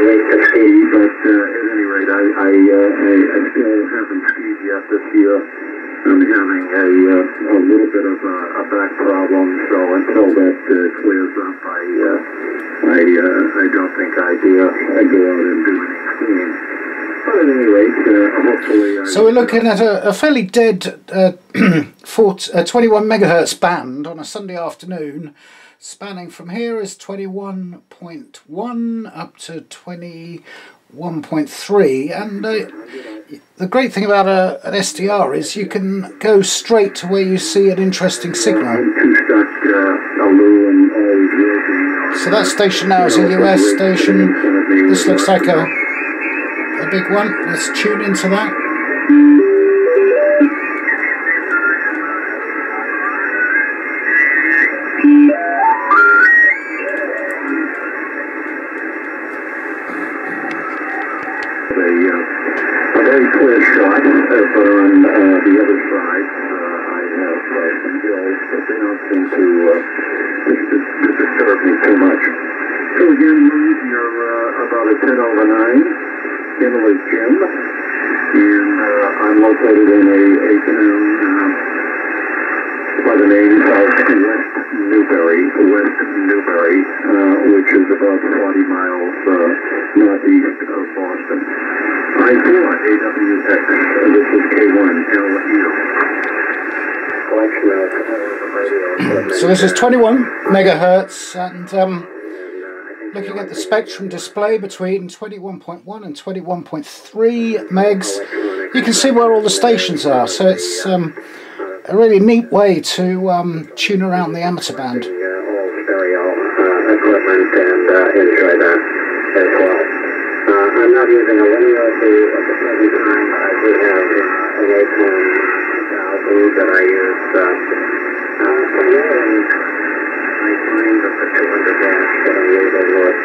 to ski. But uh, at any rate, I, I, uh, I, I still haven't skied yet this year. I'm having a, uh, a little bit of a, a back problem, so until that uh, clears up, I, I, I don't think I'd, I'd go out and do any skiing. But at any rate, uh, hopefully. So we're looking at a, a fairly dead uh, 40, uh, 21 megahertz band on a Sunday afternoon, spanning from here is 21.1 up to 21.3. And uh, the great thing about a, an SDR is you can go straight to where you see an interesting signal. I'm too stuck, uh, Alu and always working. So that station now is a US station. This looks like a, a big one. Let's tune into that. uh, a very clear shot, uh, on uh, the other side, uh, I have uh, some they don't seem to, uh, 9, Kimberly Gym, and uh, I'm located in a, town uh, by the name of West Newbury, West Newbury, uh, which is about 40 miles uh, northeast of Boston. I feel on AWX. This is K1LU. Collection of uh. So this is 21 megahertz and um, looking at the spectrum display between 21.1 and 21.3 megs you can see where all the stations are so it's um, a really neat way to um, tune around the amateur band uh, uh, uh, that. Uh, I do have uh, an Acorn 1000 that I use uh, uh, I find that the 200 dash that I'm using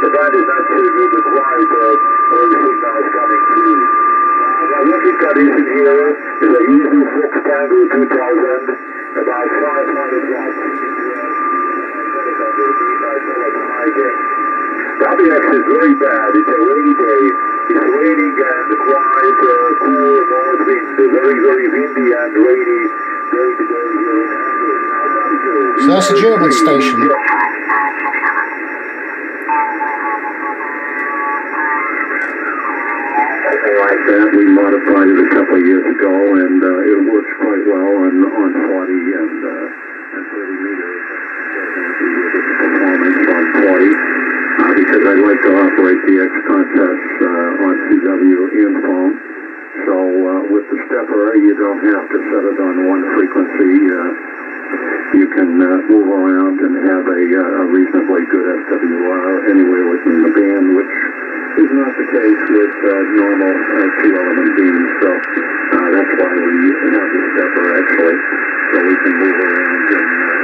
The band is so good with wide uh, signals coming through. Uh, looking condition here is a easy six tangle 2000, about 500 watts. WX is very bad. It's a rainy day. It's raining and quite uh, cool north wind. Very, very windy and rainy day today here in so that's a German station Like that. We modified it a couple of years ago, and uh, it works quite well on on 40 and uh, and 30 meters. Performance on 40 uh, because I like to operate DX contests uh, on CW and phone. So uh, with the stepper, you don't have to set it on one frequency. Uh, you can uh, move around and have a, uh, a reasonably good SWR anywhere within the band, which is not the case with uh, normal uh, two-element beams. So uh, that's why we have the stepper actually, so we can move around and uh,